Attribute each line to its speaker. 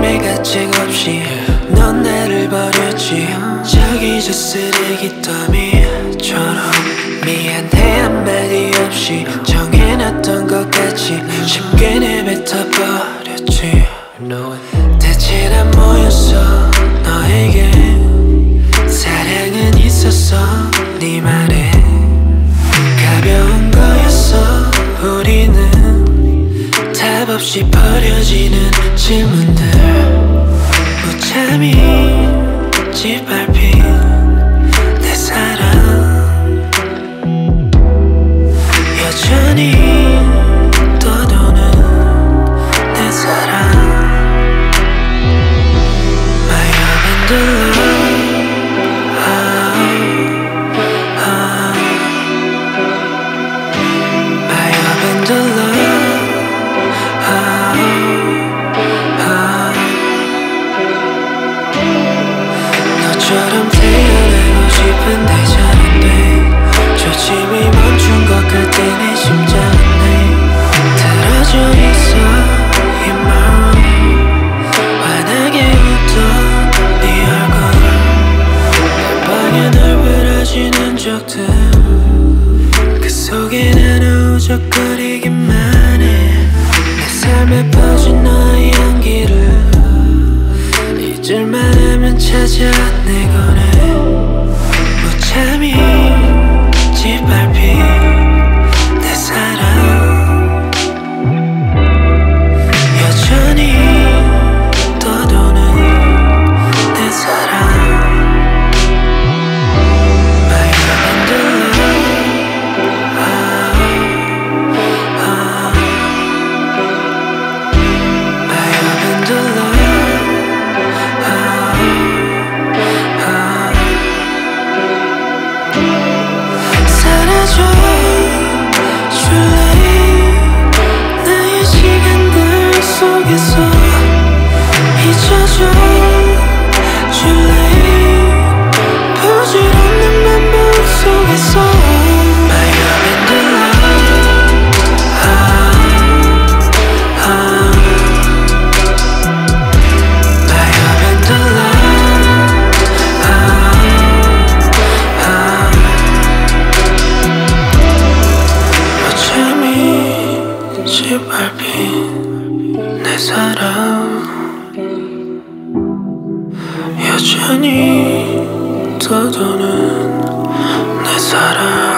Speaker 1: 가책 없이 넌 나를 버렸지. 저기 저 쓰레기 더미처럼 미안해 한마디 없이 정해놨던 것 같이 쉽게 내뱉어버렸지. 대체 난 뭐였어? 너에게 사랑은 있었어. 네말 답 없이 버려지는 질문들. 무참히 짓밟힌 내 사랑. 여전히 떠도는 내 사랑. My love and the love 너처럼 태어나고 싶은데 잘 안돼 조짐이 멈춘 것 같아 내 심장은 틀어져 있어 이 마음 환하게 웃던 네 얼굴. 내 방에 널 부러지는 적들. 그 속에 나는 우적거리기만 해내 삶에 퍼진 찾아내거래 속에서 잊혀져 줄래 부질없는 멘붕 속에서 My love ah, ah. 내 사랑. 여전히 떠도는 내 사랑.